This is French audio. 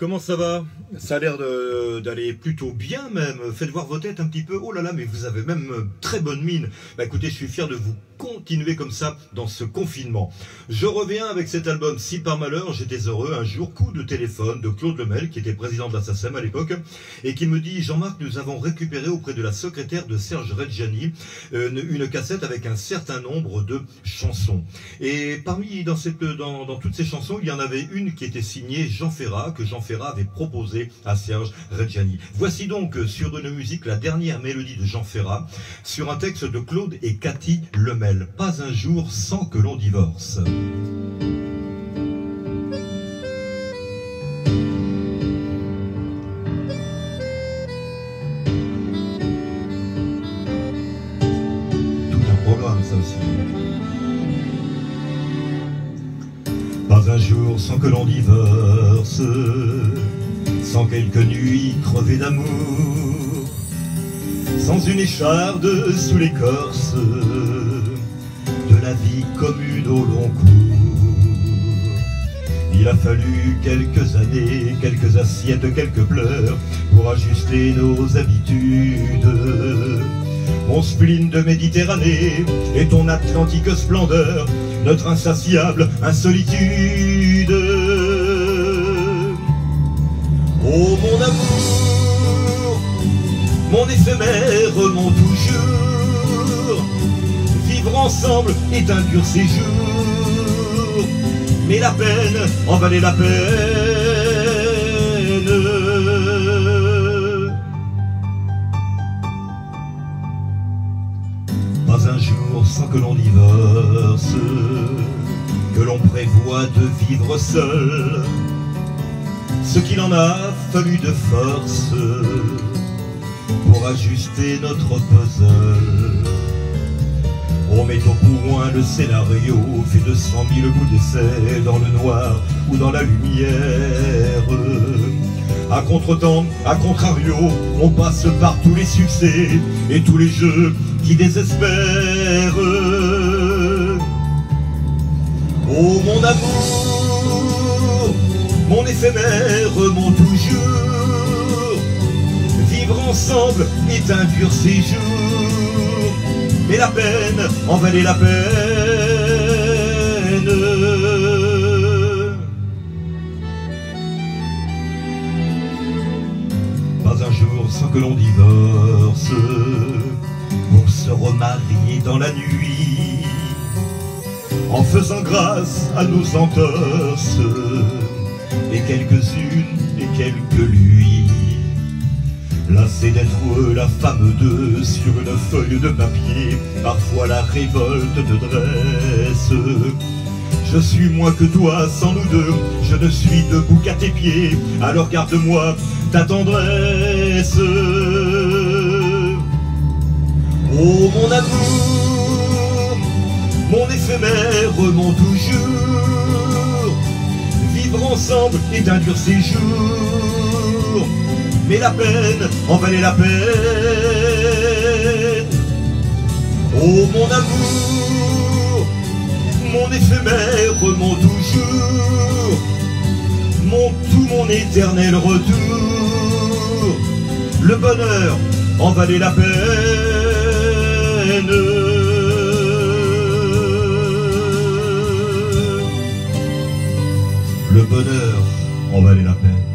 Comment ça va? Ça a l'air d'aller plutôt bien même. Faites voir vos têtes un petit peu. Oh là là, mais vous avez même euh, très bonne mine. Bah écoutez, je suis fier de vous continuer comme ça dans ce confinement. Je reviens avec cet album Si par malheur j'étais heureux, un jour coup de téléphone de Claude Lemel qui était président de la SACEM à l'époque et qui me dit Jean-Marc nous avons récupéré auprès de la secrétaire de Serge Reggiani euh, une, cassette avec un certain nombre de chansons. Et parmi dans, toutes ces chansons il y en avait une qui était signée Jean Ferrat que Jean Ferrat avait proposé à Serge Reggiani. Voici donc sur une musique la dernière mélodie de Jean Ferrat sur un texte de Claude et Cathy Lemel. Pas un jour sans que l'on divorce. Tout un programme, aussi. Pas un jour sans que l'on divorce, sans quelques nuits crevées d'amour, sans une écharde sous l'écorce la vie commune au long cours. Il a fallu quelques années, quelques assiettes, quelques pleurs pour ajuster nos habitudes. Mon spleen de Méditerranée et ton atlantique splendeur, notre insatiable insolitude. Oh mon amour, mon éphémère, mon toujours ensemble est un dur séjour. Mais la peine en valait la peine. Pas un jour sans que l'on divorce, que l'on prévoit de vivre seul. Ce qu'il en a fallu de force pour ajuster notre puzzle. On met au point le scénario, fait de cent mille bouts d'essai dans le noir ou dans la lumière. À contre-temps, à contrario, on passe par tous les succès et tous les jeux qui désespèrent. Oh mon amour, mon éphémère, mon toujours, vivre ensemble est un dur séjour et la peine en valait la peine. Pas un jour sans que l'on divorce pour se remarier dans la nuit en faisant grâce à nos entorses et quelques-unes et quelques lui Lassé d'être la femme de sur une feuille de papier, parfois la révolte te dresse. Je suis moins que toi, sans nous deux, je ne suis debout qu'à tes pieds, alors garde-moi ta tendresse. Oh mon amour, mon éphémère, mon toujours, vivre ensemble est un dur séjour mais la peine en valait la peine. Oh mon amour, mon éphémère, mon toujours, mon tout, mon éternel retour, le bonheur en valait la peine. Le bonheur en valait la peine.